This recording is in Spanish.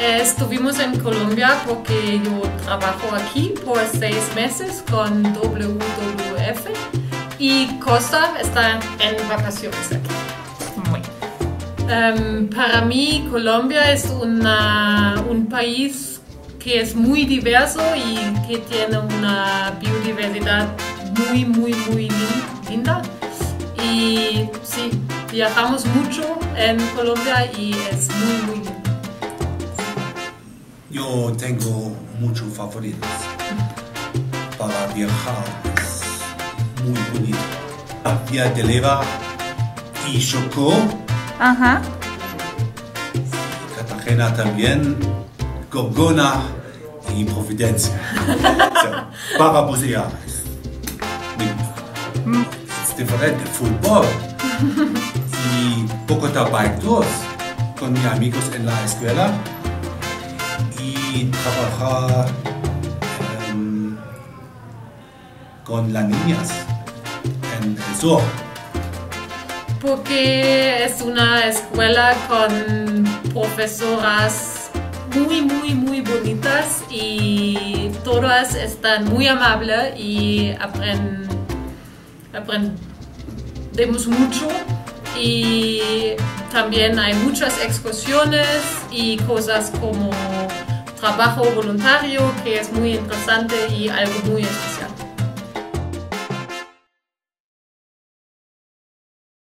estuvimos en Colombia porque yo trabajo aquí por seis meses con WWF y Costa está en vacaciones aquí. Muy. Em, para mí Colombia es una- un país que es muy diverso y que tiene una biodiversidad muy, muy, muy lin- linda. Y sí, viajamos mucho en Colombia y es muy, muy lindo. Yo tengo muchos favoritos. Para viajar es muy bonito. Vía de Leva y Chocó, Ajá. Cartagena también, Gorgona y Providencia. So, para bucear muy- es diferente. Fútbol y Bogotá Bike Tours con mis amigos en la escuela y trabajar em, con las niñas en el sur. Porque es una escuela con profesoras muy, muy, muy bonitas y todas están muy amables y aprenden, aprendemos mucho y también hay muchas excursiones y cosas como trabajo voluntario que es muy interesante y algo muy especial.